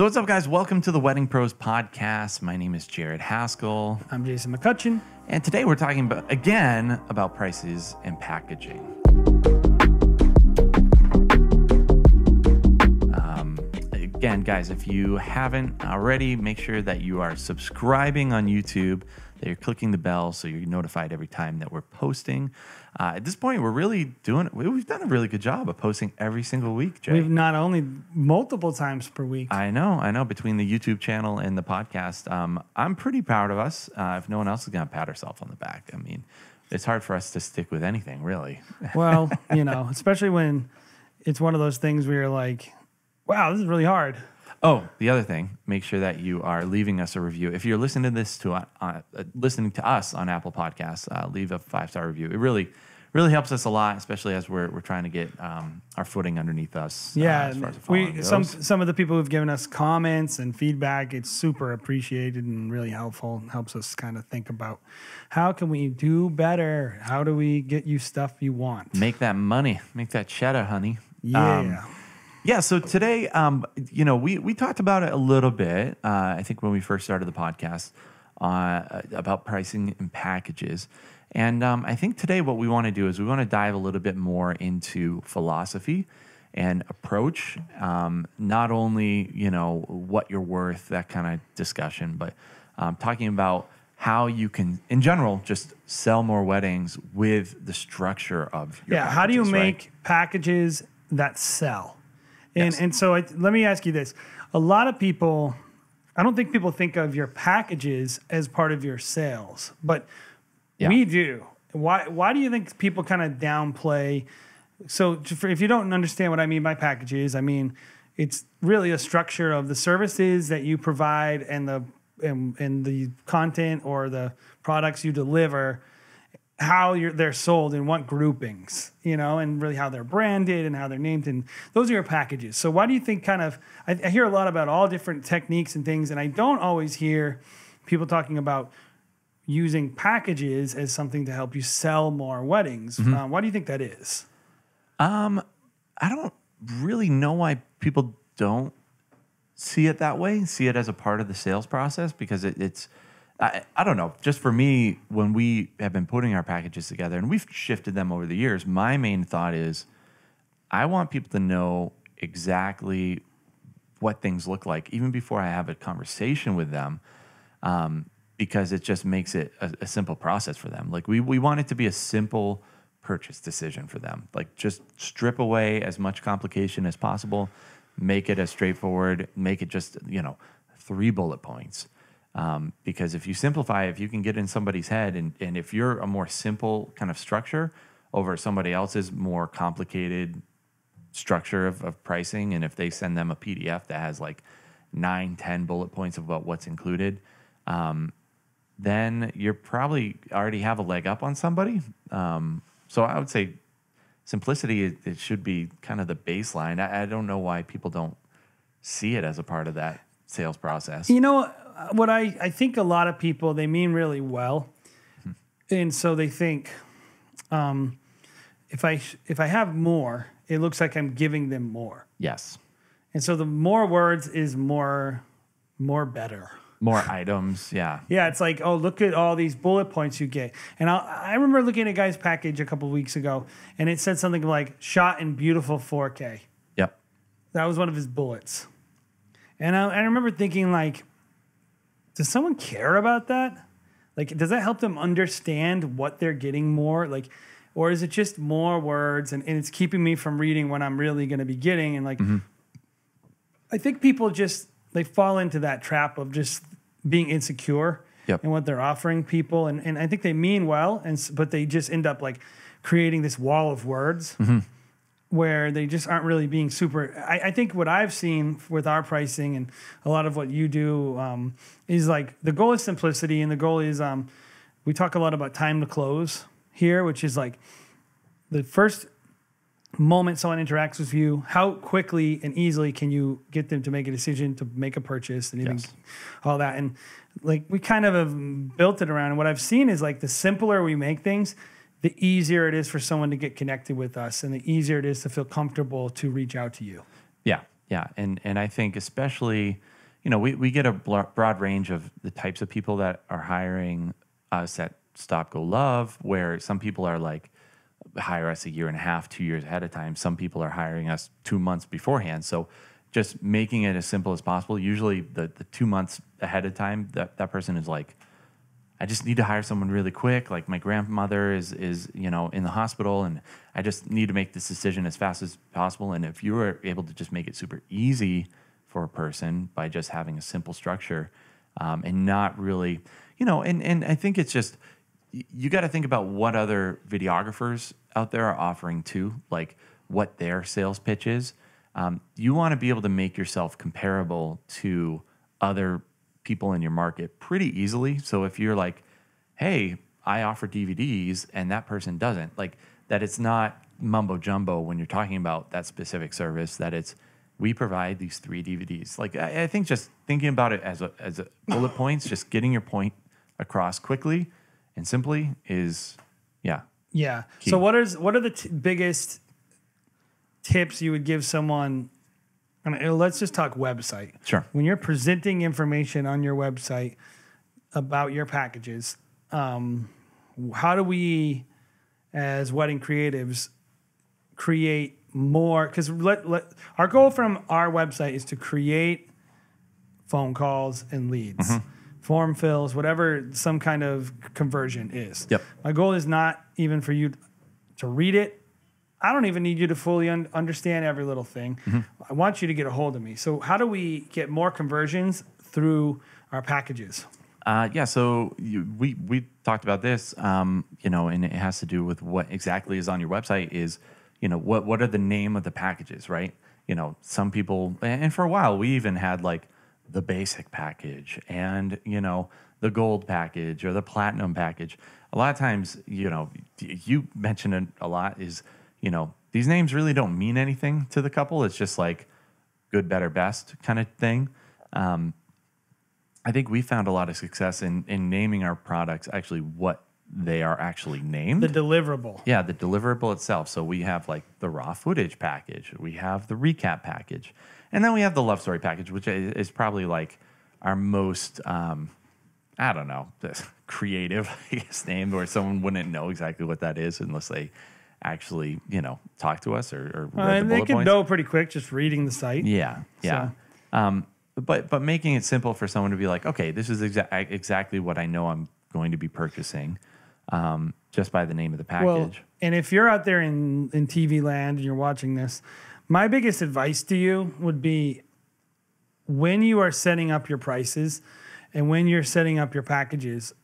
So, what's up, guys? Welcome to the Wedding Pros podcast. My name is Jared Haskell, I'm Jason McCutcheon. and today we're talking about, again about prices and packaging. Again, guys, if you haven't already, make sure that you are subscribing on YouTube, that you're clicking the bell so you're notified every time that we're posting. Uh, at this point, we're really doing we- We've done a really good job of posting every single week, Jay. We've not only multiple times per week. I know, I know. Between the YouTube channel and the podcast, um, I'm pretty proud of us. Uh, if no one else is going to pat ourselves on the back, I mean, it's hard for us to stick with anything, really. well, you know, especially when it's one of those things where you're like, wow, this is really hard. Oh, the other thing, make sure that you are leaving us a review. If you're listening to this to uh, uh, listening to us on Apple Podcasts, uh, leave a five star review. It really, really helps us a lot, especially as we're we're trying to get um, our footing underneath us. uh, Yeah, as far as the following we some some of the people who've given us comments and feedback, it's super appreciated and really helpful. It helps us kind of think about how can we do better? How do we get you stuff you want? make that money, make that cheddar, honey. Yeah. Um, Yeah, so today, um, you know, we we talked about it a little bit. Uh, I think when we first started the podcast uh, about pricing and packages, and um, I think today what we want to do is we want to dive a little bit more into philosophy and approach. Um, not only you know what you're worth, that kind of discussion, but um, talking about how you can, in general, just sell more weddings with the structure of your yeah how do you right? make packages that sell and Yes. and so I, let me ask you this a lot of people i don't think people think of your packages as part of your sales but Yeah. we do why why do you think people kind of downplay so if you don't understand what i mean by packages i mean it's really a structure of the services that you provide and the and, and the content or the products you deliver how you're, they're sold and what groupings, you know, and really how they're branded and how they're named. And those are your packages. So, why do you think kind of, I, I hear a lot about all different techniques and things, and I don't always hear people talking about using packages as something to help you sell more weddings. Uh, why do you think that is? Um, I don't really know why people don't see it that way, see it as a part of the sales process because it, it's, I, I don't know. Just for me, when we have been putting our packages together and we've shifted them over the years, my main thought is I want people to know exactly what things look like even before I have a conversation with them. Um, because it just makes it a, a simple process for them. Like we, we want it to be a simple purchase decision for them. Like just strip away as much complication as possible, make it as straightforward, make it just, you know, three bullet points. Um, because if you simplify, if you can get in somebody's head and, and if you're a more simple kind of structure over somebody else's more complicated structure of, of pricing and if they send them a pdf that has like nine ten bullet points about what's included um, then you're probably already have a leg up on somebody. Um, so i would say simplicity it, should be kind of the baseline. I, I don't know why people don't see it as a part of that sales process. You know what I, I think a lot of people they mean really well, and so they think, um, if I if I have more, it looks like I'm giving them more, yes and so the more words is more more better. more items yeah Yeah, it's like, oh, look at all these bullet points you get. And I, I remember looking at a guy's package a couple of weeks ago, and it said something like "shot in beautiful 4K." yep That was one of his bullets. And I, I remember thinking, like, does someone care about that? Like, does that help them understand what they're getting more? Like, or is it just more words and, and it's keeping me from reading what I'm really going to be getting? And like, mm-hmm. I think people just they fall into that trap of just being insecure Yep. in what they're offering people, and and I think they mean well, and but they just end up like creating this wall of words mm-hmm. Where they just aren't really being super. I, I think what I've seen with our pricing and a lot of what you do um, is like the goal is simplicity, and the goal is um, we talk a lot about time to close here, which is like the first moment someone interacts with you, how quickly and easily can you get them to make a decision to make a purchase and even Yes. all that. And like we kind of have built it around. And what I've seen is like the simpler we make things, the easier it is for someone to get connected with us and the easier it is to feel comfortable to reach out to you. Yeah. yeah, and and I think especially, you know, we we get a broad range of the types of people that are hiring us at Stop Go Love, where some people are like hire us a year and a half, two years ahead of time. Some people are hiring us two months beforehand. So just making it as simple as possible. Usually the the two months ahead of time, that that person is like. I just need to hire someone really quick. Like my grandmother is is you know in the hospital, and I just need to make this decision as fast as possible. And if you were able to just make it super easy for a person by just having a simple structure, um, and not really, you know, and and I think it's just you got to think about what other videographers out there are offering too, like what their sales pitch is. Um, you want to be able to make yourself comparable to other people in your market pretty easily. So if you're like, hey, I offer DVDs and that person doesn't, like that it's not mumbo jumbo when you're talking about that specific service, that it's we provide these three DVDs. Like I, I think just thinking about it as a as a bullet points, just getting your point across quickly and simply is yeah. Yeah. Key. So what is what are the t- biggest tips you would give someone? And uh, let's just talk website. Sure. When you're presenting information on your website about your packages, um, how do we, as wedding creatives, create more? Because let, let our goal from our website is to create phone calls and leads, Mm-hmm. form fills, whatever some kind of conversion is. Yep. My goal is not even for you to read it. I don't even need you to fully un- understand every little thing. Mm-hmm. I want you to get a hold of me. So, how do we get more conversions through our packages? Uh, yeah, so you, we we talked about this, um, you know, and it has to do with what exactly is on your website. Is you know what what are the name of the packages, right? You know, some people, and for a while we even had like the basic package and you know the gold package or the platinum package. A lot of times, you know, you mentioned it a lot is you know these names really don't mean anything to the couple. It's just like good, better, best kind of thing. Um, I think we found a lot of success in in naming our products actually what they are actually named. The deliverable. yeah, the deliverable itself. So we have like the raw footage package, we have the recap package, and then we have the love story package, which is, probably like our most um, I don't know creative, I guess, name, where someone wouldn't know exactly what that is unless they actually you know talk to us or, or Uh, the they can points. know pretty quick just reading the site. Yeah, yeah. Um, but but making it simple for someone to be like, okay, this is exa- exactly what I know I'm going to be purchasing, um, just by the name of the package. Well, and if you're out there in, in TV land and you're watching this, my biggest advice to you would be when you are setting up your prices and when you're setting up your packages,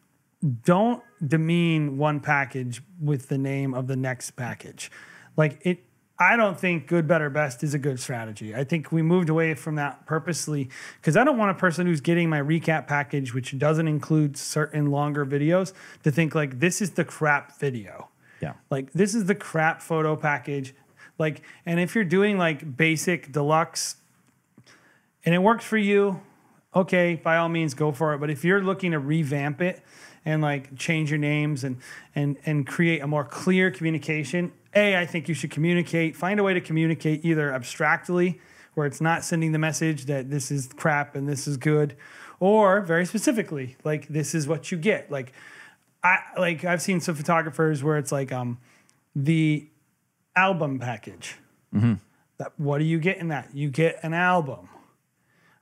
don't demean one package with the name of the next package. Like it I don't think good, better, best is a good strategy. I think we moved away from that purposely because I don't want a person who's getting my recap package, which doesn't include certain longer videos, to think like this is the crap video. yeah, Like this is the crap photo package. Like, and if you're doing like basic deluxe and it works for you, okay, by all means go for it. But if you're looking to revamp it and like change your names and and and create a more clear communication, A, I think you should communicate, find a way to communicate either abstractly, where it's not sending the message that this is crap and this is good, or very specifically, like this is what you get. Like I like I've seen some photographers where it's like um the album package. That what do you get in that? You get an album.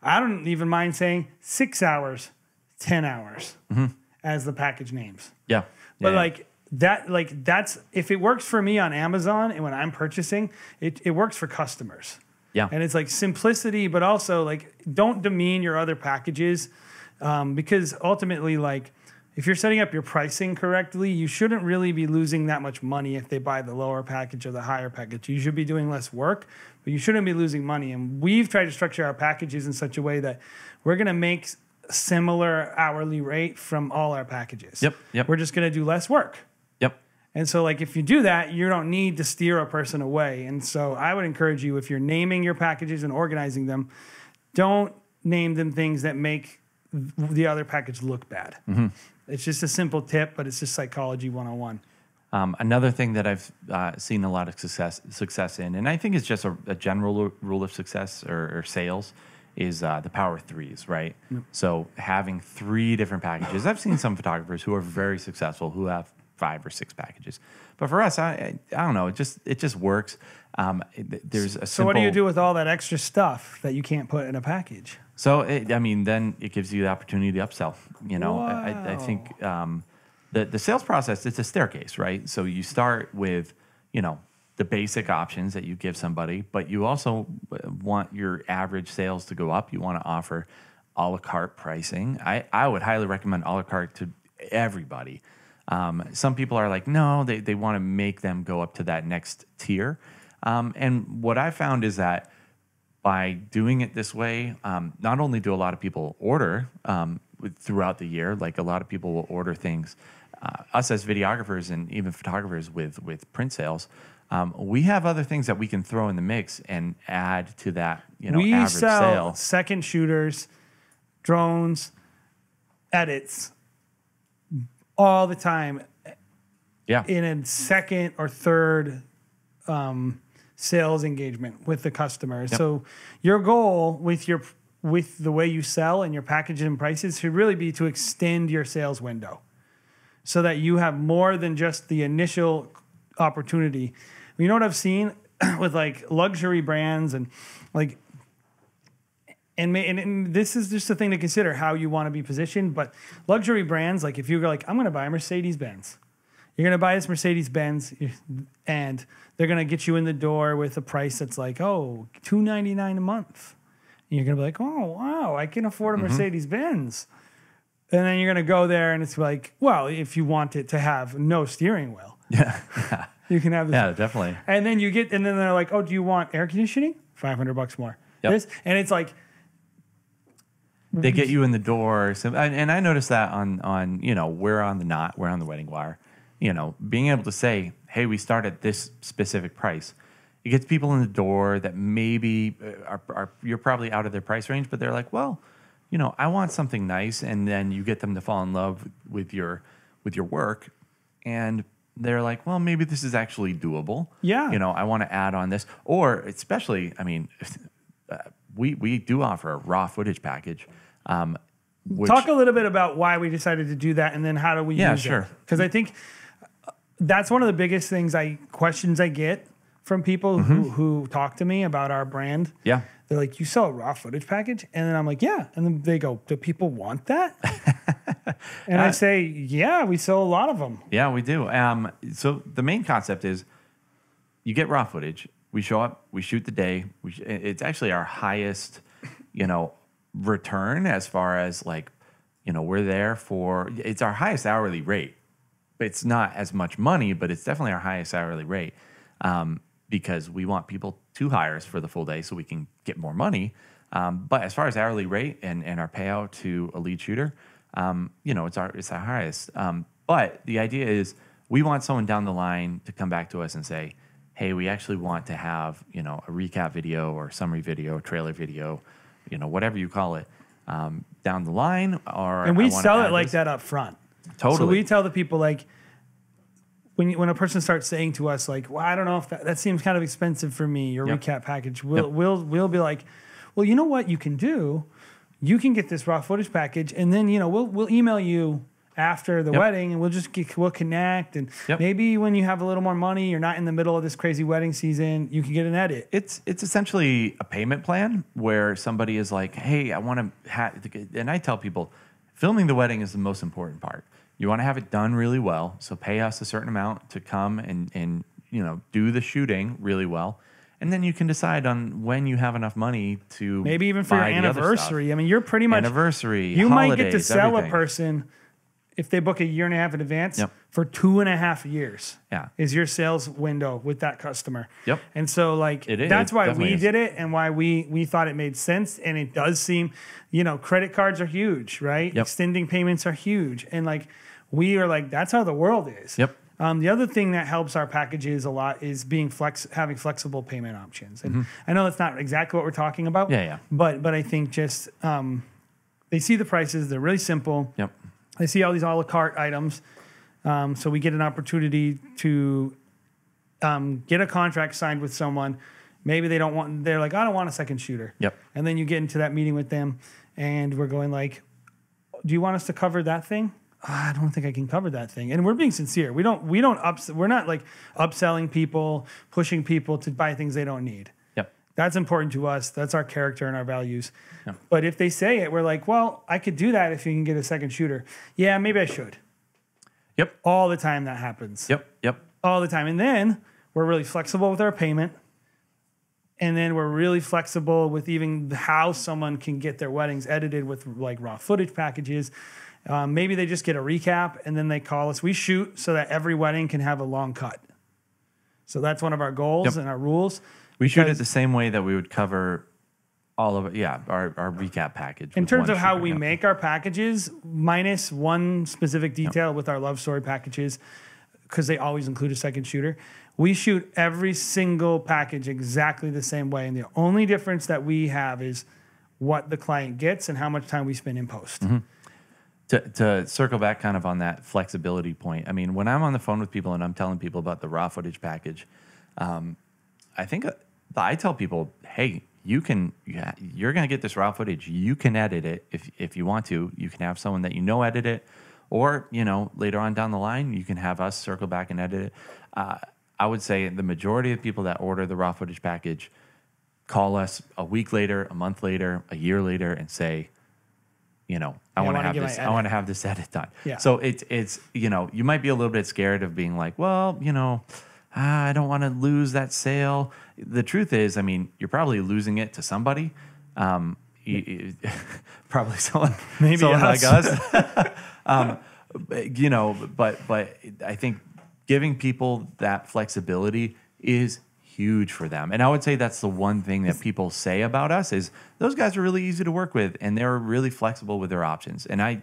I don't even mind saying six hours, ten hours as the package names. yeah. But Yeah, like that, like that's if it works for me on Amazon and when I'm purchasing, it, it works for customers. yeah, And it's like simplicity, but also like don't demean your other packages um, because ultimately, like if you're setting up your pricing correctly, you shouldn't really be losing that much money if they buy the lower package or the higher package. You should be doing less work, but you shouldn't be losing money. And we've tried to structure our packages in such a way that we're going to make similar hourly rate from all our packages. Yep, yep. We're just going to do less work. yep, And so, like, if you do that, you don't need to steer a person away. And so, I would encourage you if you're naming your packages and organizing them, don't name them things that make the other package look bad. It's just a simple tip, but it's just psychology 101. Um, another thing that I've uh, seen a lot of success success in, and I think it's just a, a general rule of success or, or sales, is uh, the power threes, right? So having three different packages. I've seen some photographers who are very successful who have five or six packages, but for us, I I, I don't know. It just it just works. Um, it- there's a So what do you do with all that extra stuff that you can't put in a package? So it, I mean, then it gives you the opportunity to upsell. You know, I, I- I think um, the the sales process it's a staircase, right? So you start with you know the basic options that you give somebody, but you also uh, want your average sales to go up. You want to offer a la carte pricing. I I would highly recommend a la carte to everybody. Um, some people are like, no, they, they want to make them go up to that next tier. Um, and what I found is that by doing it this way, um, not only do a lot of people order um, throughout the year, like a lot of people will order things, uh, us as videographers and even photographers with with print sales, um, we have other things that we can throw in the mix and add to that you know we average sell sale. second shooters, drones, edits all the time Yeah, in a second or third um, sales engagement with the customer. Yep. So your goal with your with the way you sell and your packaging and prices should really be to extend your sales window so that you have more than just the initial opportunity. You know what I've seen with like luxury brands and like and, and, and this is just a thing to consider how you want to be positioned. But luxury brands, like if you're like, I'm going to buy a Mercedes Benz, you're going to buy this Mercedes Benz, and they're going to get you in the door with a price that's like, oh, two ninety nine a month. And you're going to be like, oh wow, I can afford a mm-hmm. Mercedes Benz. And then you're going to go there, and it's like, well, if you want it to have no steering wheel, yeah, you can have this yeah, definitely. and then you get, and then they're like, "Oh, do you want air conditioning? Five hundred bucks more." Yep. This, and it's like, they get you in the door. So, and, and I noticed that on on you know we're on the knot, we're on the wedding wire. You know, being able to say, "Hey, we start at this specific price," it gets people in the door that maybe uh, are, are you're probably out of their price range, but they're like, "Well, you know, I want something nice," and then you get them to fall in love with your with your work, and they're like, "Well, maybe this is actually doable." Yeah. you know, I want to add on this, or especially, I mean. Uh, we, we do offer a raw footage package. Um, which, talk a little bit about why we decided to do that, and then how do we Yeah, use sure. Because I think uh, that's one of the biggest things I questions I get from people Mm-hmm. who who talk to me about our brand. yeah, They're like, "You sell a raw footage package," and then I'm like, "Yeah," and then they go, "Do people want that?" and Uh, I say, "Yeah, we sell a lot of them." yeah, we do. Um, so the main concept is you get raw footage. We show up, we shoot the day. We sh- it's actually our highest, you know, return as far as like, you know, we're there for. It's our highest hourly rate. It's not as much money, but it's definitely our highest hourly rate um, because we want people to hire us for the full day so we can get more money. Um, but as far as hourly rate and, and our payout to a lead shooter, um, you know, it's our it's our highest. Um, but the idea is we want someone down the line to come back to us and say, "Hey, we actually want to have you know a recap video or summary video, trailer video, you know, whatever you call it." Um, down the line, or and we sell it like this. that up front. Totally. So we tell the people like when you, when a person starts saying to us like, "Well, I don't know if that, that seems kind of expensive for me," your Yep. recap package, we'll Yep. we'll we'll be like, "Well, you know what you can do? You can get this raw footage package, and then you know we'll we'll email you." After the Yep. wedding, and we'll just get, we'll connect, and maybe when you have a little more money, you're not in the middle of this crazy wedding season, you can get an edit. It's it's essentially a payment plan where somebody is like, "Hey, I want to," ha-, and I tell people, filming the wedding is the most important part. You want to have it done really well, so pay us a certain amount to come and and you know do the shooting really well, and then you can decide on when you have enough money to Maybe even for your anniversary. I mean, you're pretty much anniversary. You might get to sell everything. a person if they book a year and a half in advance Yep. for two and a half years. Yeah. Is your sales window with that customer. Yep. And so like It is. that's It why we is. did it and why we we thought it made sense. And it does seem, you know, credit cards are huge, right? Yep. Extending payments are huge. And like we are like, that's how the world is. Yep. Um, the other thing that helps our packages a lot is being flex, having flexible payment options. And I know that's not exactly what we're talking about. Mm-hmm. Yeah, yeah. But but I think just um, they see the prices. They're really simple. Yep. They see all these a la carte items. Um, so we get an opportunity to um, get a contract signed with someone. Maybe they don't want. They're like, I don't want a second shooter. Yep. And then you get into that meeting with them, and we're going like, "Do you want us to cover that thing?" "Ah, I don't think I can cover that thing. And we're being sincere. We don't. We don't ups. We're not like upselling people, pushing people to buy things they don't need. That's important to us. That's our character and our values. Yeah. But if they say it, we're like, well, I could do that if you can get a second shooter. Yeah, maybe I should. Yep. All the time that happens. Yep. Yep. All the time. And then we're really flexible with our payment. And then we're really flexible with even how someone can get their weddings edited with like raw footage packages. Um, maybe they just get a recap and then they call us. We shoot so that every wedding can have a long cut. So that's one of our goals Yep. and our rules. We shoot it the same way that we would cover all of it. Yeah, our, our recap package. In terms of how we yeah. make our packages, minus one specific detail with our love story packages, because they always include a second shooter, we shoot every single package exactly the same way. And the only difference that we have is what the client gets and how much time we spend in post. Mm-hmm. to, to circle back kind of on that flexibility point, I mean, when I'm on the phone with people and I'm telling people about the raw footage package, um, I think uh, I tell people, hey, you can, you're going to get this raw footage. You can edit it if, if you want to. You can have someone that you know edit it, or you know later on down the line, you can have us circle back and edit it. Uh, I would say the majority of people that order the raw footage package call us a week later, a month later, a year later, and say, you know, I Yeah, want to have this. I want to have this edit done. Yeah. So it's it's you know you might be a little bit scared of being like, well, you know, ah, I don't want to lose that sale. The truth is, I mean, you're probably losing it to somebody. Um, you- you- probably someone, Maybe someone like us. us. um, but, you know, but but I think giving people that flexibility is huge for them. And I would say that's the one thing that people say about us is those guys are really easy to work with and they're really flexible with their options. And I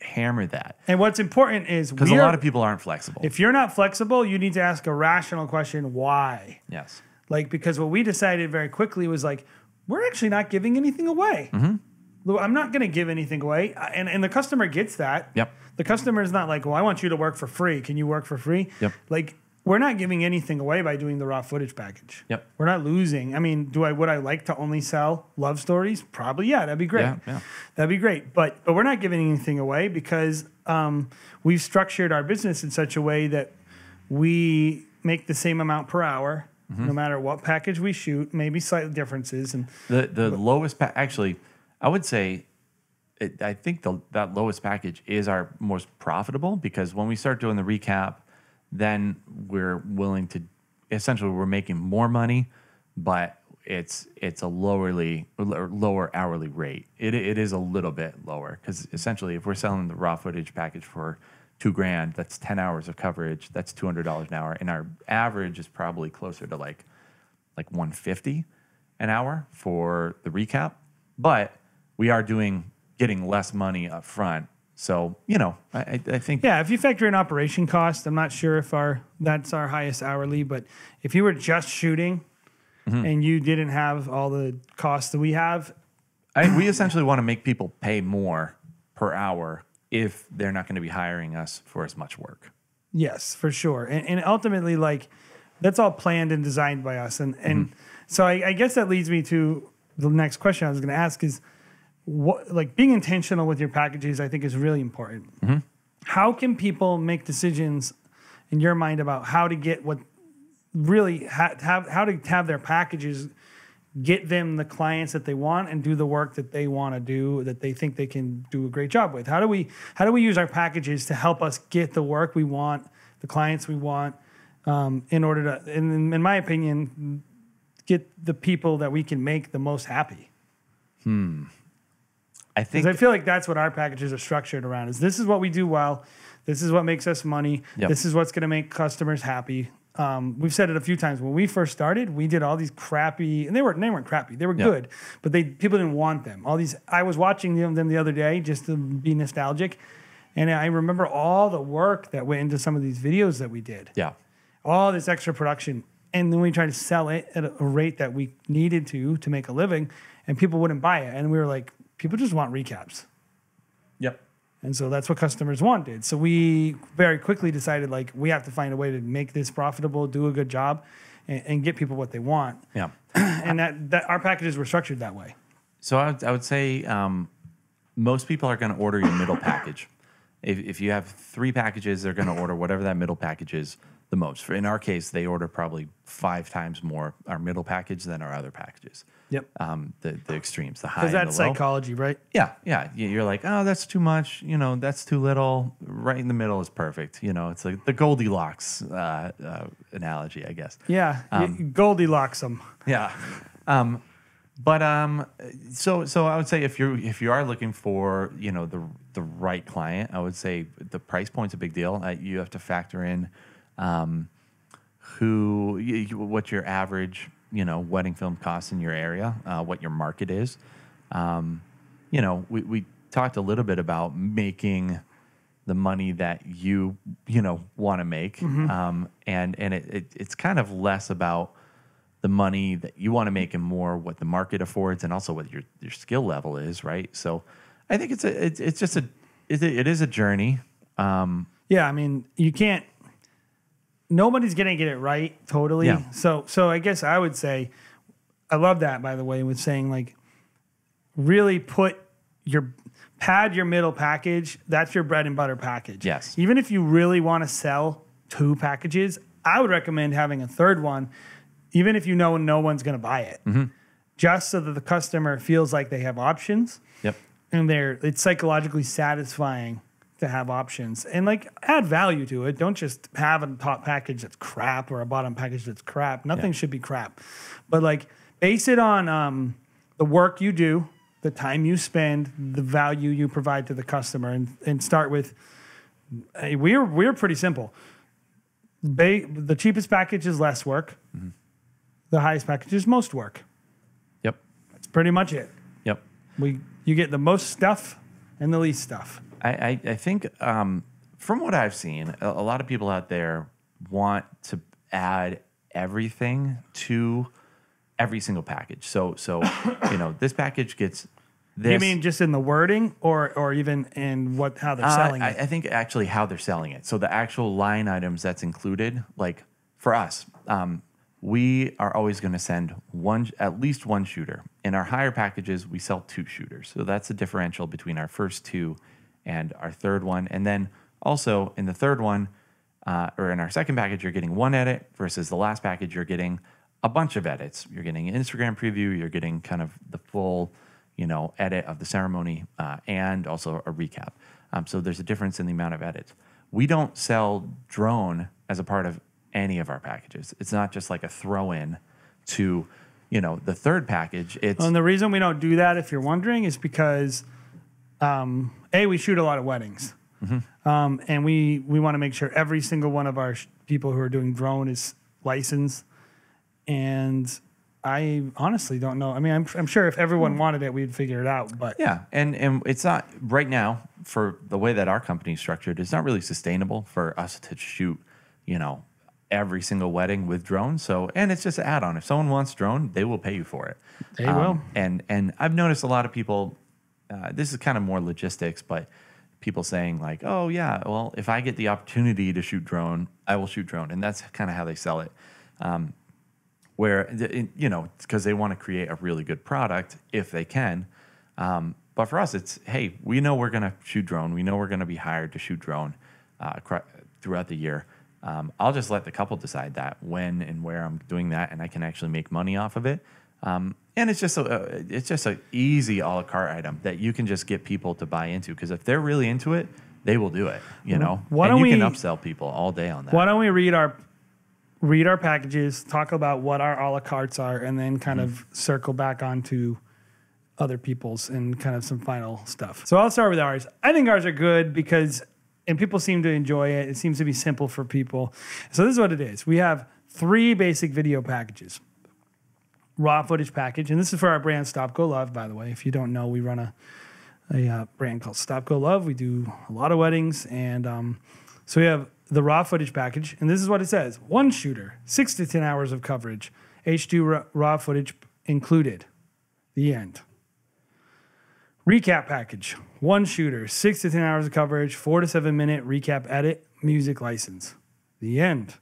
hammer that And what's important is because a lot of people aren't flexible. if you're not flexible, you need to ask a rational question why? yes. Like, because what we decided very quickly was like, we're actually not giving anything away. Mm-hmm. Lou, I'm not going to give anything away. And, and the customer gets that. Yep. The customer is not like, well, I want you to work for free. Can you work for free? Yep. Like, we're not giving anything away by doing the raw footage package. Yep. We're not losing. I mean, do I would I like to only sell love stories? Probably, yeah, that'd be great. Yeah, yeah. That'd be great. But but we're not giving anything away because um, we've structured our business in such a way that we make the same amount per hour, Mm-hmm. no matter what package we shoot. Maybe slight differences, and The the lowest pa- actually, I would say, it, I think the that lowest package is our most profitable because when we start doing the recap, then we're willing to essentially we're making more money, but it's it's a lowerly lower hourly rate. It it is a little bit lower because essentially if we're selling the raw footage package for two grand, that's ten hours of coverage. That's two hundred dollars an hour, and our average is probably closer to like like 150 an hour for the recap, but we are doing getting less money up front. So you know, I, I think yeah, if you factor in operation cost, I'm not sure if our that's our highest hourly, but if you were just shooting Mm-hmm. and you didn't have all the costs that we have, I, we essentially want to make people pay more per hour if they're not going to be hiring us for as much work. Yes, for sure. And, and ultimately, like that's all planned and designed by us. And and so I, I guess that leads me to the next question I was going to ask is what like being intentional with your packages. I think is really important. How can people make decisions in your mind about how to get what really ha- have how to have their packages get them the clients that they want and do the work that they want to do that they think they can do a great job with how do we how do we use our packages to help us get the work we want the clients we want um, in order to in, in my opinion get the people that we can make the most happy I think I feel like that's what our packages are structured around. Is this is what we do well. This is what makes us money. Yep. This is what's going to make customers happy. Um, we've said it a few times. When we first started, we did all these crappy, and they weren't they weren't crappy. They were Yeah. good, but they people didn't want them. All these. I was watching them, them the other day just to be nostalgic, and I remember all the work that went into some of these videos that we did yeah, all this extra production and then we tried to sell it at a a rate that we needed to to make a living and people wouldn't buy it and we were like people just want recaps yep, And so that's what customers wanted. So we very quickly decided like we have to find a way to make this profitable, do a good job, and, and get people what they want. Yeah. And that, that our packages were structured that way. So I would, I would say um, most people are going to order your middle package. If, if you have three packages, they're going to order whatever that middle package is the most. In our case, they order probably five times more our middle package than our other packages. Yep. Um, the the extremes, the high Because and that's the low. psychology, right? Yeah, yeah. You- You're like, oh, that's too much. You know, that's too little. Right in the middle is perfect. You know, it's like the Goldilocks uh, uh, analogy, I guess. Yeah. y- Goldilocks them. Yeah. Um, but um, so so I would say if you're if you are looking for you know the the right client, I would say the price point's a big deal. Uh, you have to factor in um, who you, what your average you know wedding film costs in your area, uh, what your market is. Um, you know, we we talked a little bit about making the money that you you know want to make, um, and and it, it it's kind of less about the money that you want to make and more what the market affords and also what your, your skill level is, right? So I think it's a it's, it's just a it, it is a journey. Um, Yeah, I mean, you can't. Nobody's gonna get it right totally. Yeah. So, so I guess I would say, I love that by the way, with saying like, really put your pad your middle package. That's your bread and butter package. Yes. Even if you really want to sell two packages, I would recommend having a third one, even if you know no one's gonna buy it, Mm-hmm. just so that the customer feels like they have options yep. and they're it's psychologically satisfying to have options and like add value to it. Don't just have a top package that's crap or a bottom package that's crap. Nothing Yeah. should be crap, but like base it on um, the work you do, the time you spend, the value you provide to the customer, and and start with. Hey, we're we're pretty simple. Ba- the cheapest package is less work. The highest package is most work. Yep. That's pretty much it. Yep. We you get the most stuff and the least stuff. I, I, I think um, from what I've seen, a, a lot of people out there want to add everything to every single package. So so you know this package gets this. You mean just in the wording, or or even in what how they're Uh, selling I, it? I think actually how they're selling it. So the actual line items that's included, like for us, um, we are always going to send one, at least one shooter. In our higher packages, we sell two shooters. So that's the differential between our first two and our third one. And then also in the third one, uh, or in our second package, you're getting one edit versus the last package, you're getting a bunch of edits. You're getting an Instagram preview, you're getting kind of the full, you know, edit of the ceremony, uh, and also a recap. Um, so there's a difference in the amount of edits. We don't sell drone as a part of any of our packages. It's not just like a throw in to, you know, the third package. It's and the reason we don't do that, if you're wondering, is because um, a we shoot a lot of weddings, Mm-hmm. um, and we we want to make sure every single one of our sh- people who are doing drone is licensed. And I honestly don't know. I mean, I'm I'm sure if everyone wanted it, we'd figure it out. But Yeah, and and it's not right now for the way that our company is structured. It's not really sustainable for us to shoot, you know, every single wedding with drones. So, and it's just an add-on. If someone wants drone, they will pay you for it. Um, They will. And and I've noticed a lot of people. Uh, this is kind of more logistics, but people saying like, "Oh yeah, well, if I get the opportunity to shoot drone, I will shoot drone," and that's kind of how they sell it. Where you know because they want to create a really good product if they can. Um, but for us it's hey we know we're going to shoot drone. We know we're going to be hired to shoot drone uh, throughout the year. Um, i'll just let the couple decide that when and where i'm doing that and i can actually make money off of it. Um, and it's just a uh, it's just an easy a la carte item that you can just get people to buy into because if they're really into it they will do it you know Why don't you can we- upsell people all day on that Why don't we read our read our packages, talk about what our a la cartes are, and then kind of circle back onto other people's and kind of some final stuff. So I'll start with ours. I think ours are good because and people seem to enjoy it. It seems to be simple for people. So this is what it is. We have three basic video packages. Raw footage package, and this is for our brand Stop Go Love, by the way. If you don't know, we run a a uh, brand called Stop Go Love. We do a lot of weddings, and um, so we have the raw footage package, and this is what it says: one shooter, six to ten hours of coverage, HD raw footage included. The end. Recap package one shooter, six to 10 hours of coverage, four to seven minute recap edit, music license. The end.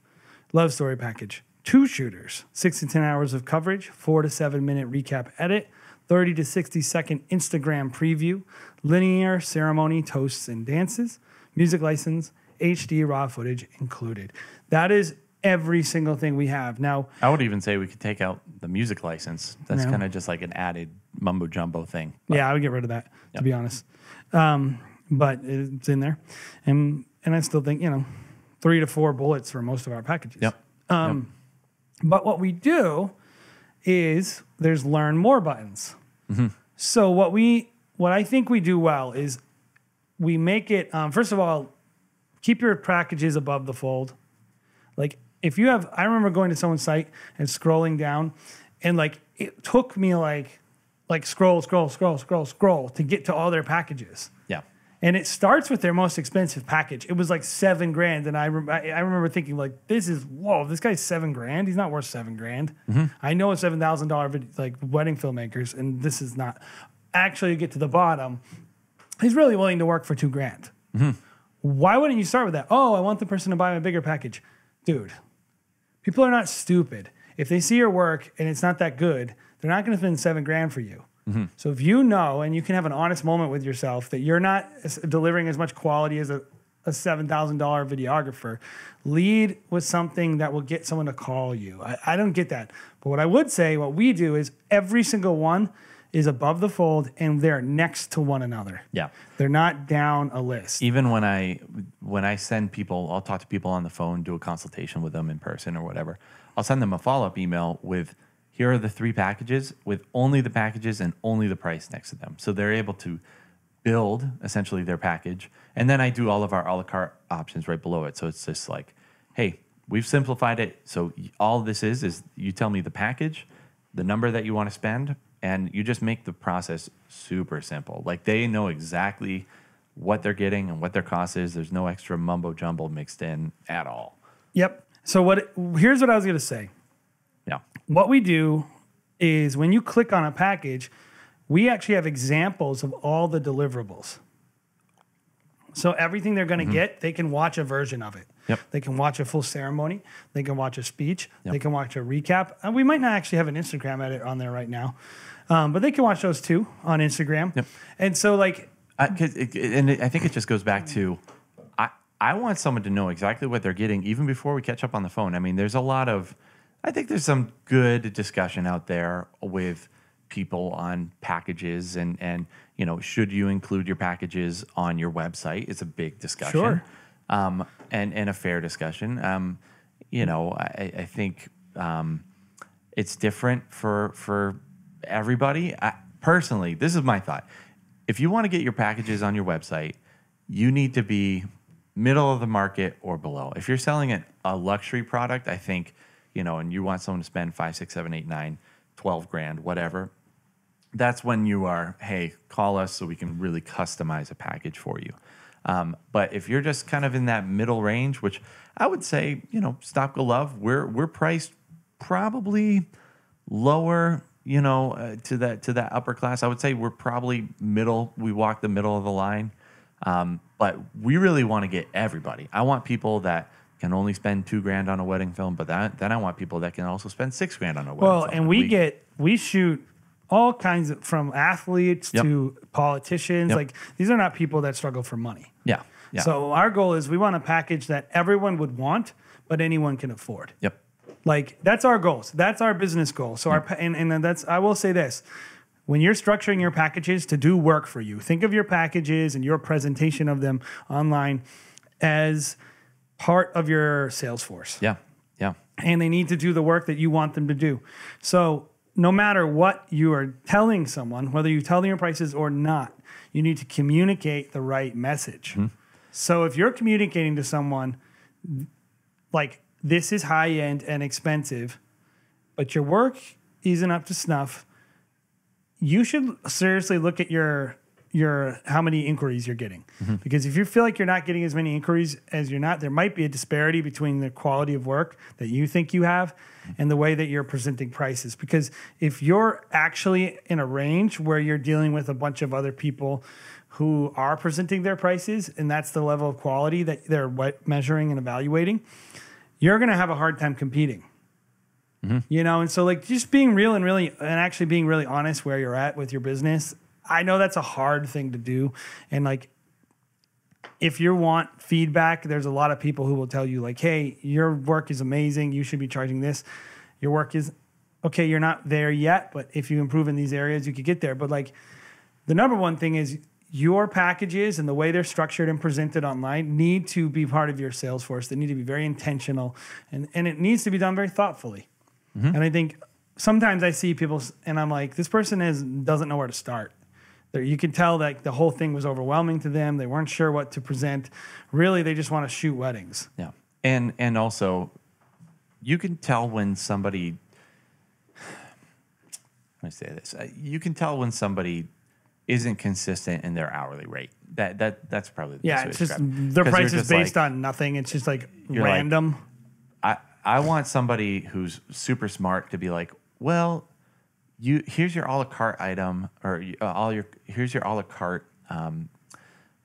Love story package two shooters, six to 10 hours of coverage, four to seven minute recap edit, 30 to 60 second Instagram preview, linear ceremony, toasts, and dances, music license, HD raw footage included. That is every single thing we have. Now, I would even say we could take out the music license. That's Yeah. kind of just like an added mumbo jumbo thing. yeah, I would get rid of that, to be honest. Um, but it's in there. And, and I still think, you know, three to four bullets for most of our packages. Yep. Um, But what we do is there's learn more buttons. So what we what I think we do well is we make it um, first of all keep your packages above the fold. Like if you have, I remember going to someone's site and scrolling down, and like it took me like like scroll scroll scroll scroll scroll to get to all their packages. Yeah. And it starts with their most expensive package. It was like seven grand, and I rem- I remember thinking like, "This is whoa! This guy's seven grand. He's not worth seven grand." Mm-hmm. I know it's seven thousand dollar like wedding filmmakers, and this is not. Actually, you get to the bottom, he's really willing to work for two grand. Mm-hmm. Why wouldn't you start with that? Oh, I want the person to buy my bigger package, dude. People are not stupid. If they see your work and it's not that good, they're not going to spend seven grand for you. Mm-hmm. So if you know and you can have an honest moment with yourself that you're not delivering as much quality as a, a seven thousand dollar videographer, lead with something that will get someone to call you. I, I don't get that, but what I would say, what we do is every single one is above the fold and they're next to one another. Yeah. They're not down a list. Even when I when I send people, I'll talk to people on the phone, do a consultation with them in person or whatever. I'll send them a follow up email with here are the three packages with only the packages and only the price next to them. So they're able to build essentially their package. And then I do all of our a la carte options right below it. So it's just like, hey, we've simplified it. So all this is is you tell me the package, the number that you want to spend, and you just make the process super simple. Like they know exactly what they're getting and what their cost is. There's no extra mumbo jumbo mixed in at all. Yep. So what here's what I was going to say. What we do is when you click on a package, we actually have examples of all the deliverables. So everything they're going to get, they can watch a version of it. Mm-hmm. Yep. They can watch a full ceremony. They can watch a speech. They can watch a recap. And we might not actually have an Instagram edit on there right now, um, but they can watch those too on Instagram. Yep. And so, like, I, 'cause it, and it, I think it just goes back to I, I want someone to know exactly what they're getting even before we catch up on the phone. I mean, there's a lot of, I think there's some good discussion out there with people on packages and, and you know, should you include your packages on your website? It's a big discussion. Sure. Um, and, and a fair discussion. Um, you know, I, I think um, it's different for for everybody. I, personally, this is my thought. If you want to get your packages on your website, you need to be middle of the market or below. If you're selling a, a luxury product, I think, you know, and you want someone to spend five, six, seven, eight, nine, 12 grand, whatever, that's when you are, hey, call us so we can really customize a package for you. Um, but if you're just kind of in that middle range, which I would say, you know, Stop Go Love, we're we're priced probably lower, you know, uh, to that to that upper class. I would say we're probably middle. We walk the middle of the line, um, but we really want to get everybody. I want people that can only spend two grand on a wedding film, but that, then I want people that can also spend six grand on a wedding well, film. and we, get we shoot all kinds of from athletes Yep. to politicians. Yep. Like these are not people that struggle for money. yeah, yeah, So our goal is we want a package that everyone would want, but anyone can afford. yep, Like that's our goals. That's our business goal. So our and, and that's I will say this. When you're structuring your packages to do work for you, think of your packages and your presentation of them online as part of your sales force. yeah, yeah. And they need to do the work that you want them to do. So no matter what you are telling someone, whether you tell them your prices or not, you need to communicate the right message. Mm-hmm. So if you're communicating to someone like this is high end and expensive, but your work isn't up to snuff, you should seriously look at your your how many inquiries you're getting. Mm-hmm. Because if you feel like you're not getting as many inquiries as you're not, there might be a disparity between the quality of work that you think you have and the way that you're presenting prices. Because if you're actually in a range where you're dealing with a bunch of other people who are presenting their prices and that's the level of quality that they're measuring and evaluating, you're going to have a hard time competing. You know, and so like just being real and really and actually being really honest where you're at with your business. I know that's a hard thing to do. And like if you want feedback, there's a lot of people who will tell you like, "Hey, your work is amazing. You should be charging this. Your work is okay, you're not there yet, but if you improve in these areas, you could get there." But like the number one thing is your packages and the way they're structured and presented online need to be part of your sales force. They need to be very intentional and, and it needs to be done very thoughtfully. Mm-hmm. And I think sometimes I see people and I'm like, this person is doesn't know where to start. You can tell that the whole thing was overwhelming to them. They weren't sure what to present. Really, they just want to shoot weddings. Yeah. And and also you can tell when somebody let me say this. Uh, You can tell when somebody isn't consistent in their hourly rate. That that that's probably the Yeah, best it's just it. price is based like, on nothing. It's just like You're like- random. I I want somebody who's super smart to be like, well, you here's your a la carte item or uh, all your here's your a la carte um,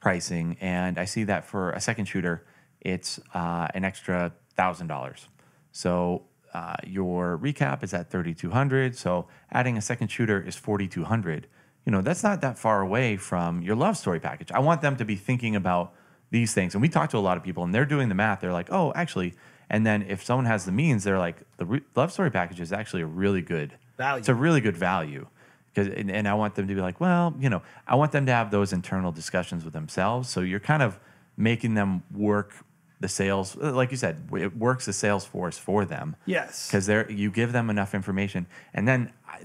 pricing, and I see that for a second shooter, it's uh, an extra thousand dollars. So uh, your recap is at thirty two hundred. So adding a second shooter is forty two hundred. You know that's not that far away from your love story package. I want them to be thinking about these things, and we talk to a lot of people, and they're doing the math. They're like, oh, actually, and then if someone has the means, they're like, the re- love story package is actually a really good Value. It's a really good value. Because and, and I want them to be like, well, you know, I want them to have those internal discussions with themselves. So you're kind of making them work the sales, like you said, it works the sales force for them Yes. because they're you give them enough information, and then I,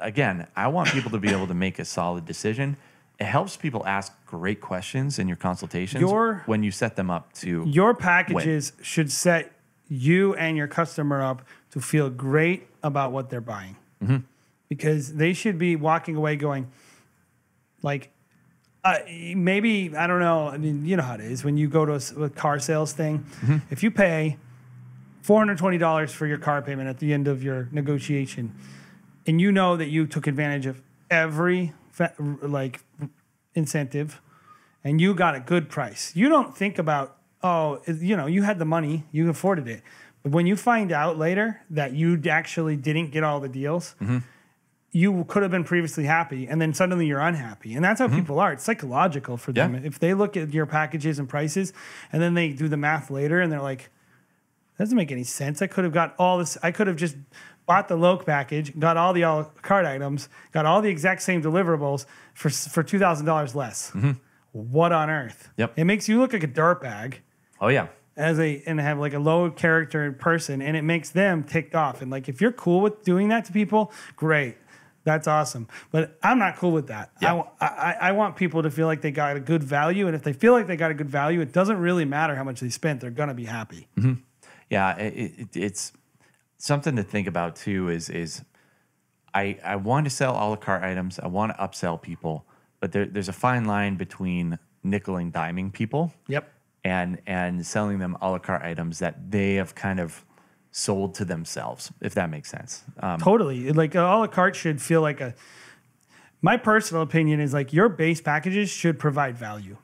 again, I want people to be able to make a solid decision. It helps people ask great questions in your consultations Your- when you set them up to Your packages should set you and your customer up to feel great about what they're buying. Because they should be walking away going, like, uh, maybe, I don't know. I mean, you know how it is when you go to a car sales thing. If you pay $420 for your car payment at the end of your negotiation, and you know that you took advantage of every fa- like incentive and you got a good price. You don't think about, oh, you know, you had the money, you afforded it. When you find out later that you actually didn't get all the deals, mm-hmm. you could have been previously happy and then suddenly you're unhappy. And that's how mm-hmm. people are. It's psychological for them. Yeah. If they look at your packages and prices and then they do the math later and they're like, that doesn't make any sense. I could have got all this. I could have just bought the Loke package, got all the a la carte items, got all the exact same deliverables for for two thousand dollars less. Mm-hmm. What on earth? Yep. It makes you look like a dirtbag oh yeah as a and have like a low character in person, and it makes them ticked off. And like if you're cool with doing that to people, great. That's awesome, but I'm not cool with that. I Yeah. I, I, I want people to feel like they got a good value, and if they feel like they got a good value, it doesn't really matter how much they spent; they're gonna be happy. Mm-hmm. Yeah, it, it, it's something to think about too. Is is I I want to sell a la carte items. I want to upsell people, but there, there's a fine line between nickel and diming people Yep. And and selling them a la carte items that they have kind of sold to themselves, if that makes sense. Um, Totally. Like a la carte should feel like a. My personal opinion is like your base packages should provide value.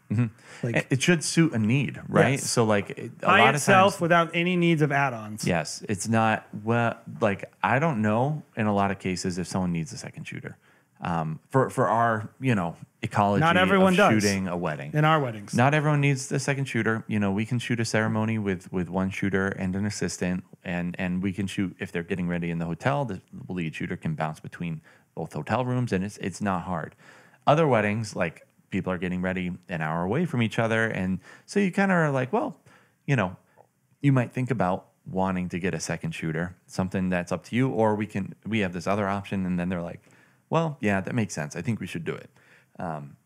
Like it- it should suit a need, right? Yes. So like it- a by lot itself of times, without any needs of add-ons. Yes, it's not well. Like I don't know in a lot of cases if someone needs a second shooter. Um, for for our you know ecology Not everyone does. shooting a wedding. In our weddings. Not everyone needs the second shooter. You know, we can shoot a ceremony with with one shooter and an assistant, and and we can shoot if they're getting ready in the hotel. The lead shooter can bounce between both hotel rooms, and it's it's not hard. Other weddings, like people are getting ready an hour away from each other, and so you kind of are like, well, you know, you might think about wanting to get a second shooter, something that's up to you, or we can we have this other option, and then they're like, well, yeah, that makes sense. I think we should do it. Um,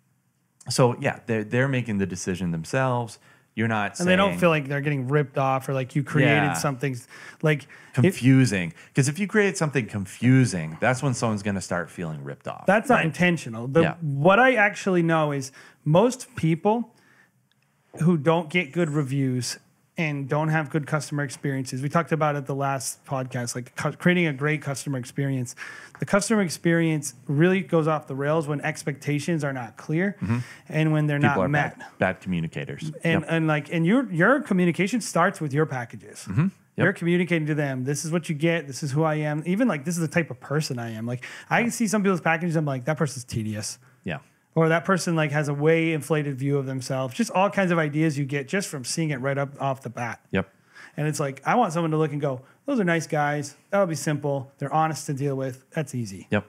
so yeah, they're they're making the decision themselves. You're not and they don't feel like they're getting ripped off or like you created Yeah. something like confusing. Because if you create something confusing, that's when someone's going to start feeling ripped off. that's not intentional. The, Yeah. What I actually know is most people who don't get good reviews and don't have good customer experiences. We talked about it the last podcast, like creating a great customer experience. The customer experience really goes off the rails when expectations are not clear and when they're Mm-hmm. People not met. bad, bad communicators. and Yep. and like and your your communication starts with your packages. Mm-hmm. You're communicating to them. This is what you get. This is who I am. Even like this is the type of person I am. Like I can see some people's packages. I'm like that person's tedious. Or that person like has a way inflated view of themselves. Just all kinds of ideas you get just from seeing it right up off the bat. Yep. And it's like I want someone to look and go, those are nice guys. That'll be simple. They're honest to deal with. That's easy. Yep.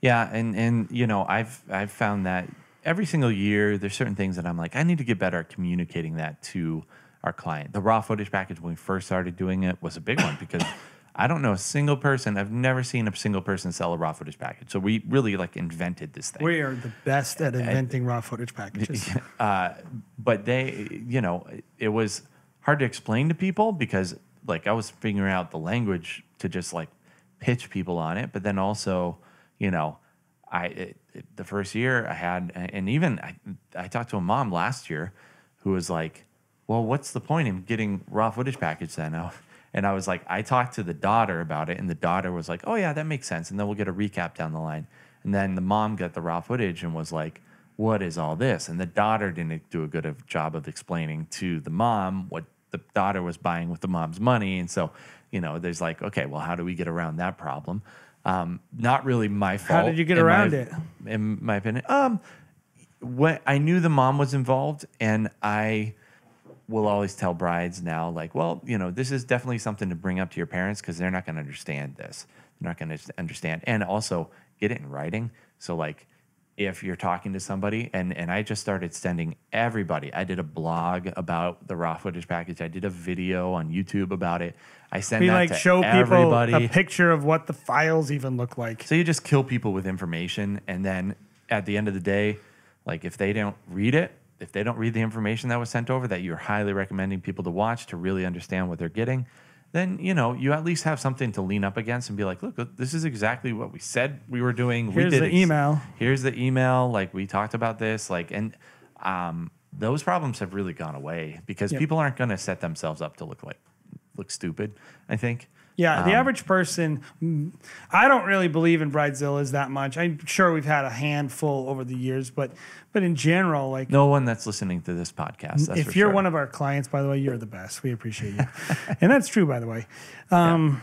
Yeah, and and you know, I've I've found that every single year there's certain things that I'm like, I need to get better at communicating that to our client. The raw footage package when we first started doing it was a big one because I don't know a single person. I've never seen a single person sell a raw footage package. So we really like invented this thing. We are the best at inventing raw footage packages. uh, but they, you know, it was hard to explain to people because like I was figuring out the language to just like pitch people on it, but then also, you know, I it, it- the first year I had, and even I, I talked to a mom last year who was like, "Well, what's the point in getting raw footage package then?" I- And I was like, I talked to the daughter about it, and the daughter was like, "Oh yeah, that makes sense." And then we'll get a recap down the line. And then the mom got the raw footage and was like, "What is all this?" And the daughter didn't do a good of job of explaining to the mom what the daughter was buying with the mom's money. And so, you know, there's like, okay, well, how do we get around that problem? Um, not really my fault. How did you get in my- around it? In my opinion, um, when I knew the mom was involved, and I will always tell brides now, like, well, you know, this is definitely something to bring up to your parents because they're not going to understand this. They're not going to understand, and also get it in writing. So, like, if you're talking to somebody, and and I just started sending everybody. I did a blog about the raw footage package. I did a video on YouTube about it. I sent We that like to show people everybody. a picture of what the files even look like. So you just kill people with information, and then at the end of the day, like if they don't read it, if they don't read the information that was sent over that you're highly recommending people to watch to really understand what they're getting, then you know you at least have something to lean up against and be like, look, this is exactly what we said we were doing. Here's we did the email. Here's the email. Like we talked about this. Like and um, those problems have really gone away because Yep. people aren't going to set themselves up to look like look stupid. I think. Yeah, the Um, average person, I don't really believe in bridezillas that much. I'm sure we've had a handful over the years, but but in general, like No one that's listening to this podcast. That's if you're sure. one of our clients, by the way, you're the best. We appreciate you, and that's true, by the way. Um, w-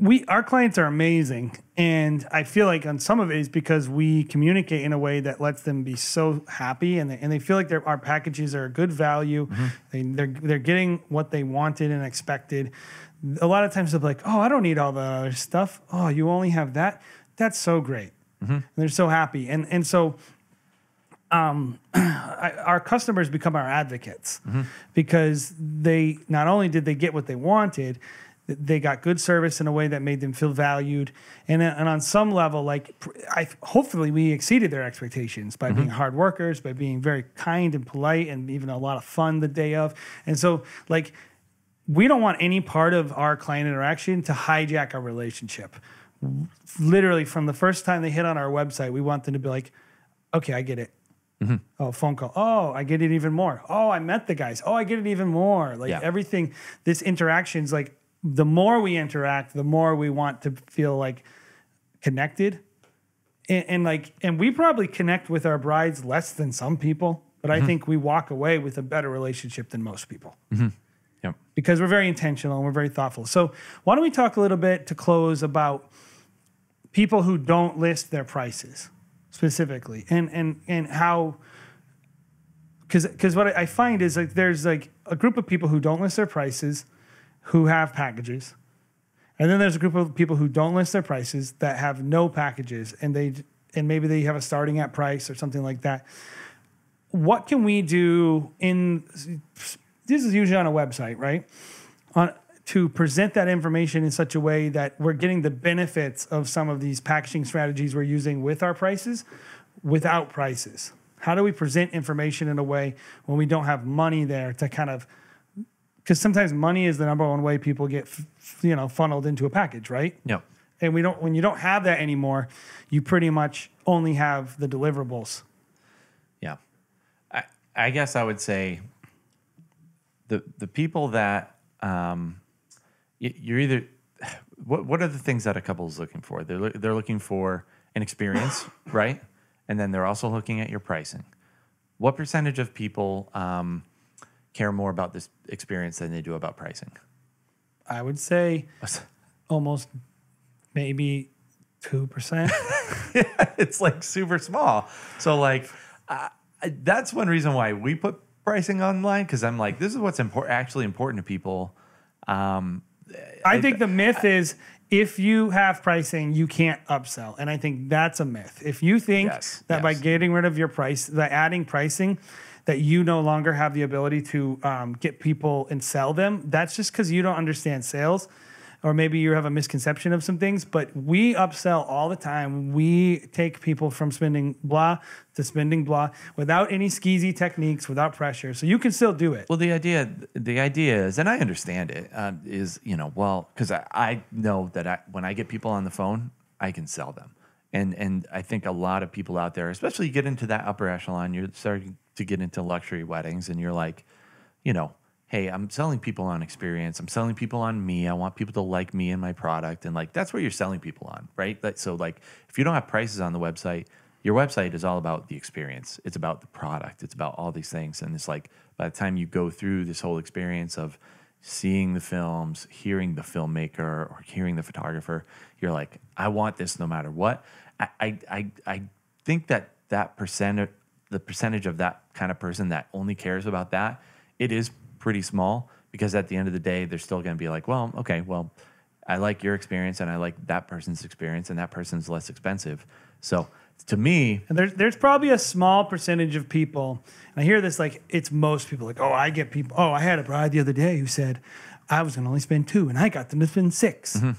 We our clients are amazing, and I feel like on some of it is because we communicate in a way that lets them be so happy, and they, and they feel like their our packages are a good value. Mm-hmm. They they're they're getting what they wanted and expected. A lot of times they'll be like, "Oh, I don't need all the other stuff. Oh, you only have that. That's so great." Mm-hmm. And they're so happy, and and so I, our customers become our advocates because they not only did they get what they wanted, they got good service in a way that made them feel valued, and uh, and on some level, like I hopefully we exceeded their expectations by mm-hmm. being hard workers, by being very kind and polite, and even a lot of fun the day of, and so like we don't want any part of our client interaction to hijack our relationship. Literally, from the first time they hit on our website, we want them to be like, okay, I get it. Mm-hmm. Oh, phone call. Oh, I get it even more. Oh, I met the guys. Oh, I get it even more. Like Yeah. everything, this interaction's like the more we interact, the more we want to feel like connected. And, and like, and we probably connect with our brides less than some people, but I mm-hmm. think we walk away with a better relationship than most people mm-hmm. Yep. because we're very intentional and we're very thoughtful. So, why don't we talk a little bit to close about people who don't list their prices specifically and and and how because because what I I find is like there's like a group of people who don't list their prices who have packages. And then there's a group of people who don't list their prices that have no packages and they and maybe they have a starting at price or something like that. What can we do in this is usually on a website right? On to present that information in such a way that we're getting the benefits of some of these packaging strategies we're using with our prices without prices. How do we present information in a way when we don't have money there to kind of because sometimes money is the number one way people get you know funneled into a package, right? Yep. And we don't when you don't have that anymore, you pretty much only have the deliverables. Yeah. I, I guess I would say the the people that um, you're either what what are the things that a couple is looking for? They're they're looking for an experience, right? And then they're also looking at your pricing. What percentage of people um, care more about this experience than they do about pricing? I would say almost maybe two percent. it's like super small. So like uh, that's one reason why we put pricing online because I'm like this is what's important actually important to people. Um, I think the myth is if you have pricing, you can't upsell. And I think that's a myth. If you think Yes, that by getting rid of your price, by adding pricing, that you no longer have the ability to um, get people and sell them, that's just because you don't understand sales. Or maybe you have a misconception of some things, but we upsell all the time. We take people from spending blah to spending blah without any skeezy techniques, without pressure. So you can still do it. well, the idea the idea is, and I understand it, uh, is you know well because I, I know that I, when I get people on the phone, I can sell them. And, and I think a lot of people out there, especially you get into that upper echelon, you're starting to get into luxury weddings, and you're like, you know, hey, I'm selling people on experience. I'm selling people on me. I want people to like me and my product. And like, that's what you're selling people on, right? That, so, like, if you don't have prices on the website, your website is all about the experience. It's about the product. It's about all these things. And it's like, by the time you go through this whole experience of seeing the films, hearing the filmmaker or hearing the photographer, you're like, I want this no matter what. I, I, I, I think that that percent, the percentage of that kind of person that only cares about that, it is pretty small because at the end of the day, they're still going to be like, well, okay, well, I like your experience and I like that person's experience and that person's less expensive. So to me, And there's there's probably a small percentage of people. And I hear this like it's most people like, oh, I get people. Oh, I had a bride the other day who said I was going to only spend two, and I got them to spend 6 Mm-hmm.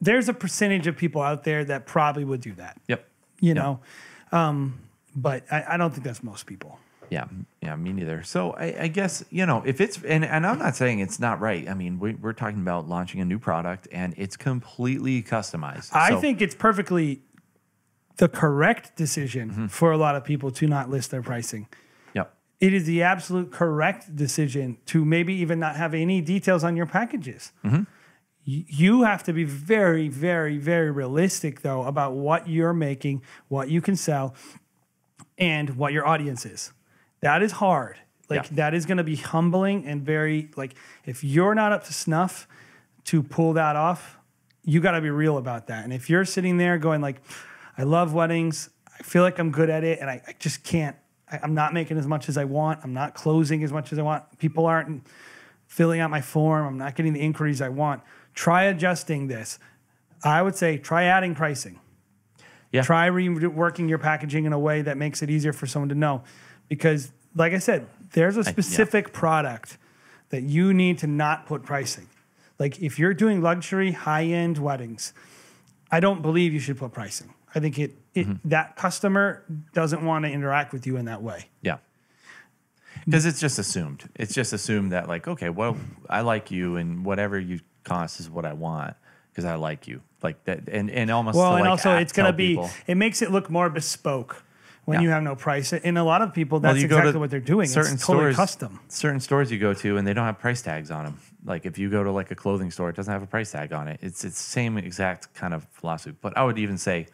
There's a percentage of people out there that probably would do that, yep. you know. Um, but I, I don't think that's most people. Yeah, yeah, me neither. So I, I guess you know if it's and, and I'm not saying it's not right. I mean, we, we're talking about launching a new product and it's completely customized. I So- think it's perfectly the correct decision Mm-hmm. for a lot of people to not list their pricing. Yep. it is the absolute correct decision to maybe even not have any details on your packages. Y- You have to be very, very, very realistic, though, about what you're making, what you can sell, and what your audience is. That is hard. Like, Yeah. that is going to be humbling and very, like, if you're not up to snuff to pull that off, you got to be real about that. And if you're sitting there going, like, I love weddings, I feel like I'm good at it, and I, I just can't, I, I'm not making as much as I want, I'm not closing as much as I want, people aren't filling out my form, I'm not getting the inquiries I want, try adjusting this. I would say try adding pricing. Yeah. Try reworking your packaging in a way that makes it easier for someone to know. Because, like I said, there's a specific product that you need to not put pricing. Like if you're doing luxury high end weddings, I don't believe you should put pricing. I think it, it Mm-hmm. that customer doesn't want to interact with you in that way. Yeah. Because it's just assumed. It's just assumed that like, okay, well, I like you, and whatever you cost is what I want because I like you, like that, and and almost. Well, and like, also it's going to be people- it makes it look more bespoke when Yeah. you have no price. And a lot of people that's go exactly what they're doing. Certain it's totally stores, custom. Certain stores you go to, and they don't have price tags on them. Like if you go to like a clothing store, it doesn't have a price tag on it. It's it's same exact kind of philosophy. But I would even say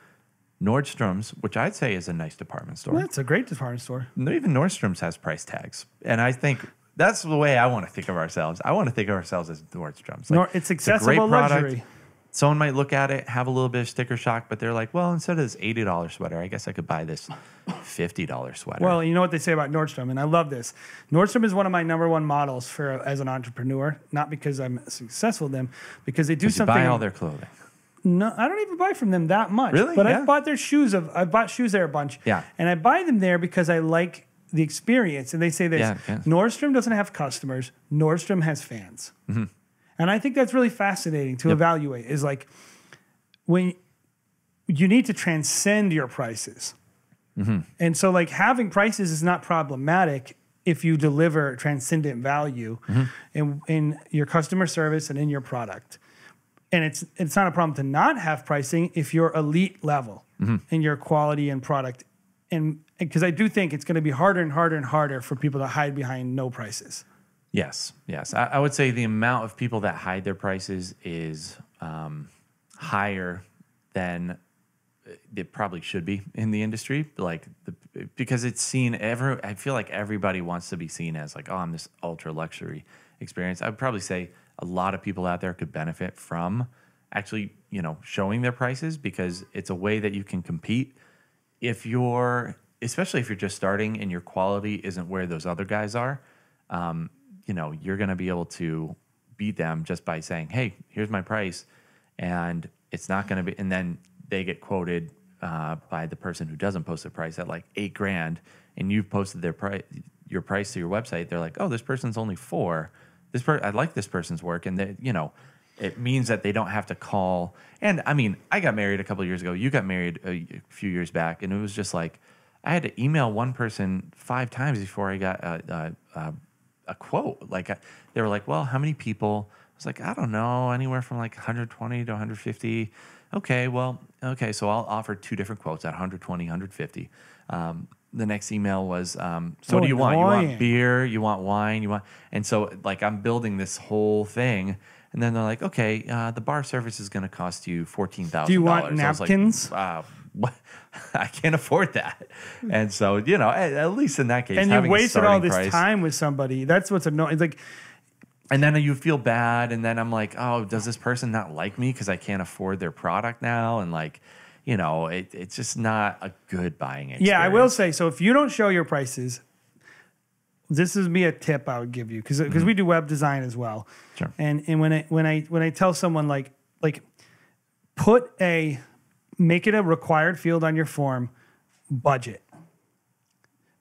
Nordstrom's, which I'd say is a nice department store. That's a great department store. No, even Nordstrom's has price tags, and I think that's the way I want to think of ourselves. I want to think of ourselves as Nordstrom's. Like, Nor- it's a great product. luxury. Someone might look at it, have a little bit of sticker shock, but they're like, "Well, instead of this eighty dollars sweater, I guess I could buy this fifty dollars sweater." Well, you know what they say about Nordstrom, and I love this. Nordstrom is one of my number one models for as an entrepreneur, not because I'm successful with them, because they do you something. buy all their clothing. No, I don't even buy from them that much. Really? But Yeah. I've bought their shoes. Of I've bought shoes there a bunch. Yeah. And I buy them there because I like the experience. And they say this: Yeah, yeah. Nordstrom doesn't have customers. Nordstrom has fans. Mm-hmm. And I think that's really fascinating to evaluate. Is like when you need to transcend your prices. Mm-hmm. And so, like, having prices is not problematic if you deliver transcendent value mm-hmm. in, in your customer service and in your product. And it's it's not a problem to not have pricing if you're elite level mm-hmm. in your quality and product. And because I do think it's going to be harder and harder and harder for people to hide behind no prices. Yes, yes. I, I would say the amount of people that hide their prices is um, higher than it probably should be in the industry. Like the because it's seen ever. I feel like everybody wants to be seen as like, oh, I'm this ultra luxury experience. I would probably say a lot of people out there could benefit from actually, you know, showing their prices because it's a way that you can compete. If you're, especially if you're just starting and your quality isn't where those other guys are, um, you know, you're going to be able to beat them just by saying, "Hey, here's my price," and it's not going to be. And then they get quoted uh, by the person who doesn't post the price at like eight grand, and you've posted their price, your price to your website. They're like, "Oh, this person's only four. This per- I like this person's work," and they, you know, it means that they don't have to call. And I mean, I got married a couple years ago. You got married a few years back, and it was just like I had to email one person five times before I got a, a, a, a quote. Like I, they were like, "Well, how many people?" I was like, "I don't know, anywhere from like 120 to 150." Okay, well, okay, so I'll offer two different quotes at 120, 150. Um, the next email was, um, So "What do you want? You want beer? You want wine? You want?" And so, like, I'm building this whole thing. And then they're like, okay, uh, the bar service is going to cost you fourteen thousand. Do you want napkins? uh, what? I can't afford that. And so, you know, at, at least in that case, And you wasted all this price- time with somebody. That's what's annoying. It's Like, and then you feel bad, and then I'm like, oh, does this person not like me because I can't afford their product now? And like, you know, it, it's just not a good buying experience. Yeah, I will say so. If you don't show your prices, this is me a tip I would give you because because we do web design as well. Mm-hmm. Sure. And and when I when I when I tell someone like like put a make it a required field on your form budget.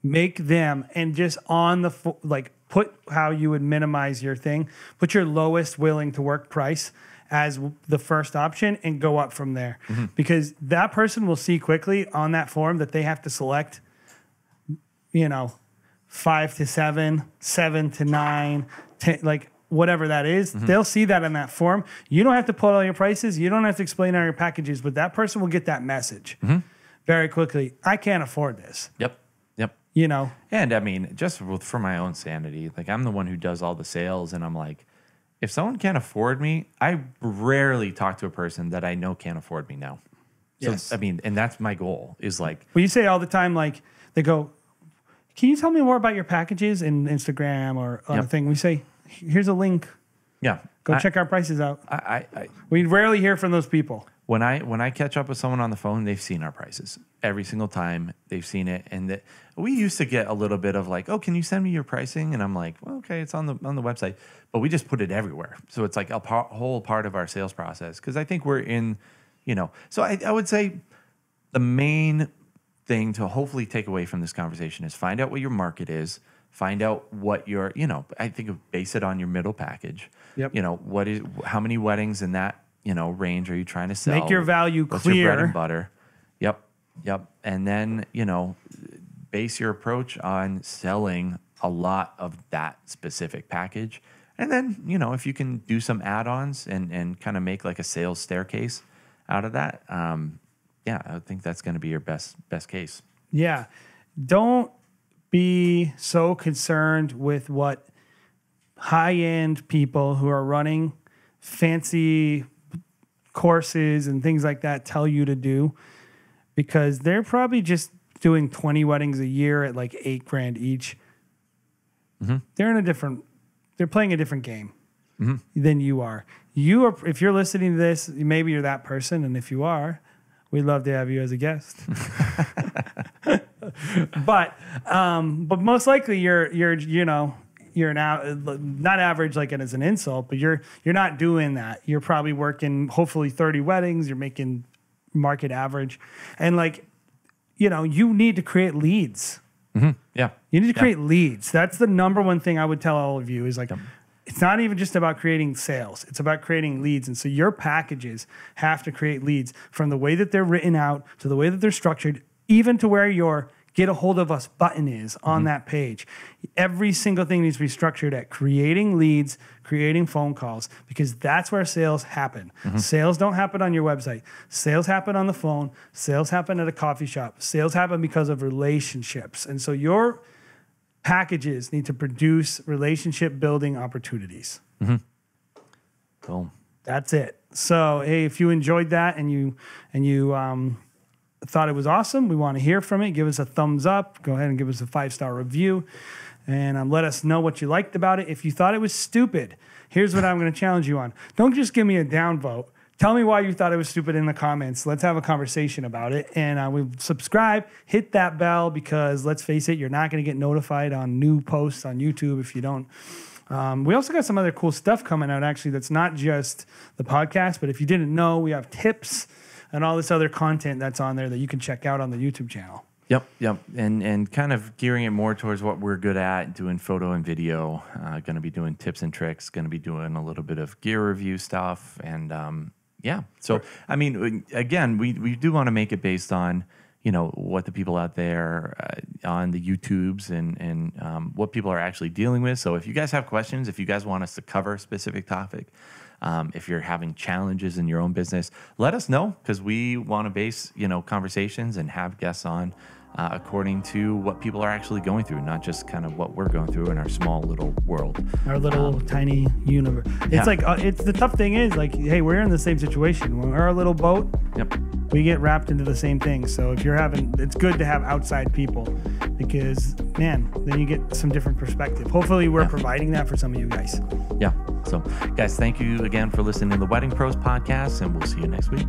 Make them and just on the fo- like put how you would minimize your thing. Put your lowest willing to work price as the first option and go up from there. Mm-hmm. Because that person will see quickly on that form that they have to select you know, five to seven, seven to nine, ten, like whatever that is, mm-hmm. they'll see that in that form. You don't have to put all your prices. You don't have to explain all your packages, but that person will get that message mm-hmm. very quickly. I can't afford this. Yep. Yep. You know, And I mean, just for my own sanity, like I'm the one who does all the sales, and I'm like, if someone can't afford me, I rarely talk to a person that I know can't afford me now. So Yes. I mean, and that's my goal is like, well, you say all the time, like they go, "Can you tell me more about your packages in Instagram or on Yep. a thing?" We say, "Here's a link. yeah, Go I, check our prices out." I, I, I, We rarely hear from those people. when I when I catch up with someone on the phone, they've seen our prices every single time. They've seen it, and that we used to get a little bit of like, "Oh, can you send me your pricing?" And I'm like, "Well, okay, it's on the on the website," but we just put it everywhere, so it's like a par- whole part of our sales process. Because I think we're in, you know, so I, I would say the main thing to hopefully take away from this conversation is find out what your market is find out what your you know i think of base it on your middle package. Yep. you know what is how many weddings in that you know range are you trying to sell? Make your value What's your bread and butter? Yep yep. And then you know base your approach on selling a lot of that specific package. And then you know if you can do some add-ons and and kind of make like a sales staircase out of that um yeah i think that's going to be your best best case. Yeah. Don't be so concerned with what high end people who are running fancy courses and things like that tell you to do because they're probably just doing 20 weddings a year at like eight grand each. Mm-hmm. They're in a different, they're playing a different game mm-hmm. than you are. You are, if you're listening to this, maybe you're that person. And if you are, we'd love to have you as a guest. but um, but most likely you're you're you know you're now not average like it as an insult, but you're you're not doing that. You're probably working hopefully 30 weddings. You're making market average, and like you know you need to create leads. yeah You need to create leads. That's the number one thing I would tell all of you is like it's not even just about creating sales. It's about creating leads. And so your packages have to create leads from the way that they're written out to the way that they're structured. even to where your get a hold of us button is on mm-hmm. that page. Every single thing needs to be structured at creating leads, creating phone calls, because that's where sales happen. Mm-hmm. Sales don't happen on your website. Sales happen on the phone. Sales happen at a coffee shop. Sales happen because of relationships. And so your packages need to produce relationship building opportunities. Mm-hmm. Boom. That's it. So, hey, if you enjoyed that and you and you um, thought it was awesome, we want to hear from it. Give us a thumbs up. Go ahead and give us a five star review, and um, let us know what you liked about it. If you thought it was stupid, here's what I'm going to challenge you on. Don't just give me a downvote. Tell me why you thought it was stupid in the comments. Let's have a conversation about it. And uh, we subscribe, hit that bell because let's face it, you're not going to get notified on new posts on YouTube if you don't um, we also got some other cool stuff coming out, actually, that's not just the podcast, but if you didn't know, we have tips and all this other content that's on there that you can check out on the YouTube channel. Yep, yep, and and kind of gearing it more towards what we're good at, doing photo and video. Uh, going to be doing tips and tricks. Going to be doing a little bit of gear review stuff, and um, yeah. So I mean, again, we we do want to make it based on you know what the people out there uh, on the YouTubes and and um, what people are actually dealing with. So if you guys have questions, if you guys want us to cover a specific topic, um, if you're having challenges in your own business, let us know because we want to base you know conversations and have guests on uh, according to what people are actually going through, not just kind of what we're going through in our small little world. Our little tiny universe. It's yeah. like, uh, it's the tough thing is like, hey, we're in the same situation. We're a little boat, Yep. we get wrapped into the same thing. So if you're having, it's good to have outside people because, man, then you get some different perspective. Hopefully, we're providing that for some of you guys. Yeah. So, guys, thank you again for listening to the Wedding Pros podcast, and we'll see you next week.